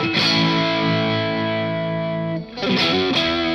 Thank you.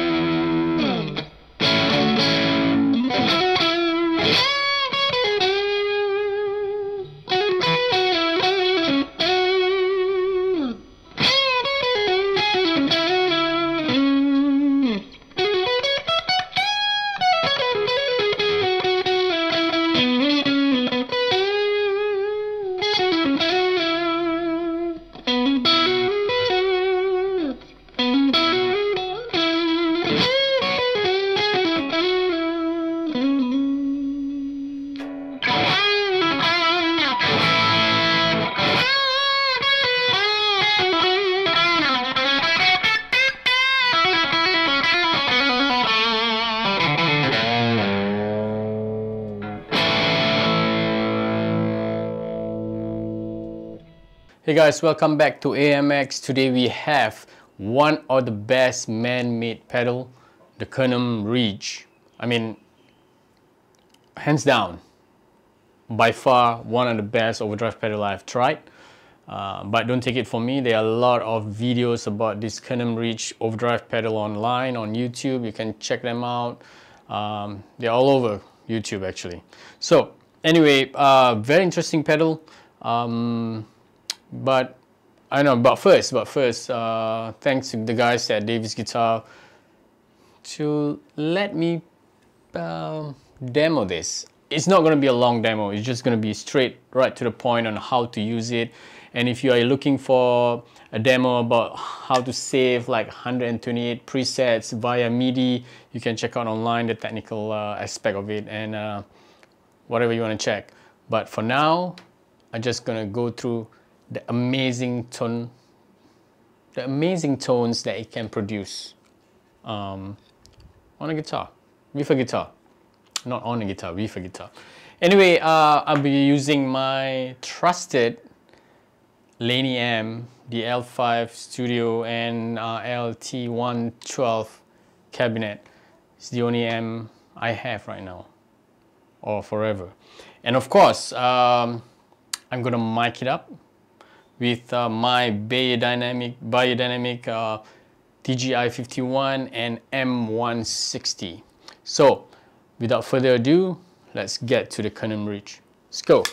Hey guys, welcome back to AMX. Today we have one of the best man-made pedal, the Kernom Ridge. I mean, hands down, by far one of the best overdrive pedal I've tried. Uh, but don't take it from me, there are a lot of videos about this Kernom Ridge overdrive pedal online on YouTube. You can check them out. Um, they're all over YouTube actually. So anyway, uh, very interesting pedal. Um, but I know, but first, but first, uh, thanks to the guys at Davis Guitar to let me um, demo this. It's not going to be a long demo. It's just going to be straight right to the point on how to use it. And if you are looking for a demo about how to save like 128 presets via MIDI, you can check out online the technical uh, aspect of it and uh, whatever you want to check. But for now, I'm just going to go through the amazing tone, the amazing tones that it can produce um, on a guitar, with a guitar, not on a guitar, with a guitar. Anyway, uh, I'll be using my trusted Laney M, the L5 Studio and uh, LT112 cabinet. It's the only M I have right now, or forever. And of course, um, I'm gonna mic it up with uh, my Beyerdynamic, Beyerdynamic uh, TGI 51 and M160. So without further ado, let's get to the Kernom Ridge. Let's go.